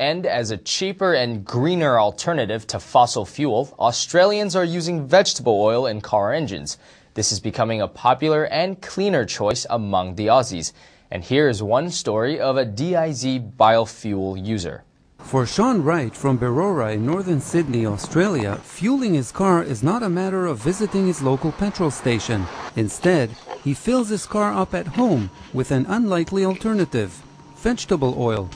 And as a cheaper and greener alternative to fossil fuel, Australians are using vegetable oil in car engines. This is becoming a popular and cleaner choice among the Aussies. And here is one story of a DIY biofuel user. For Sean Wright from Berowra in northern Sydney, Australia, fueling his car is not a matter of visiting his local petrol station. Instead, he fills his car up at home with an unlikely alternative vegetable oil.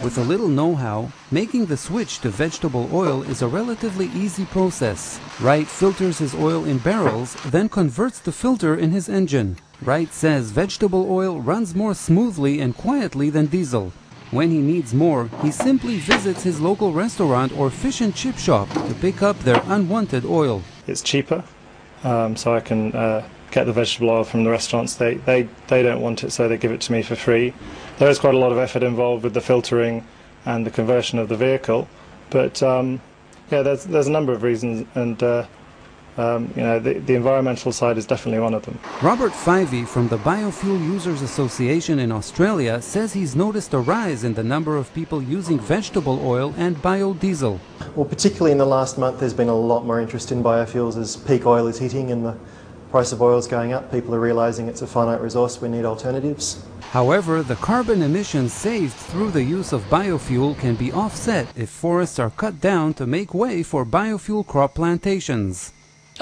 With a little know-how, making the switch to vegetable oil is a relatively easy process. Wright filters his oil in barrels, then converts the filter in his engine. Wright says vegetable oil runs more smoothly and quietly than diesel. When he needs more, he simply visits his local restaurant or fish and chip shop to pick up their unwanted oil. It's cheaper, um, so I can uh, get the vegetable oil from the restaurants. They, they, they don't want it, so they give it to me for free. There is quite a lot of effort involved with the filtering and the conversion of the vehicle, but um, yeah, there's, there's a number of reasons, and uh, um, you know, the, the, environmental side is definitely one of them. Robert Fyvie from the Biofuel Users Association in Australia says he's noticed a rise in the number of people using vegetable oil and biodiesel. Well, particularly in the last month, there's been a lot more interest in biofuels as peak oil is hitting and the price of oil is going up. People are realising it's a finite resource, we need alternatives. However, the carbon emissions saved through the use of biofuel can be offset if forests are cut down to make way for biofuel crop plantations.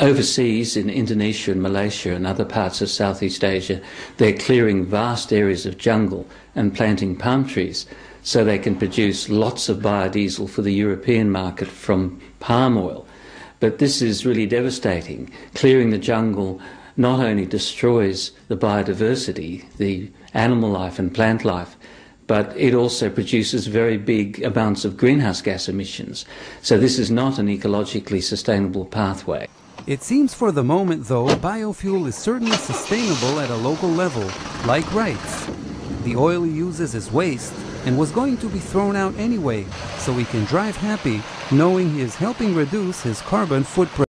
Overseas in Indonesia and Malaysia and other parts of Southeast Asia, they're clearing vast areas of jungle and planting palm trees so they can produce lots of biodiesel for the European market from palm oil. But this is really devastating. Clearing the jungle not only destroys the biodiversity, the animal life and plant life, but it also produces very big amounts of greenhouse gas emissions. So this is not an ecologically sustainable pathway. It seems for the moment, though, biofuel is certainly sustainable at a local level, like Wright's. The oil he uses is waste and was going to be thrown out anyway, so he can drive happy knowing he is helping reduce his carbon footprint.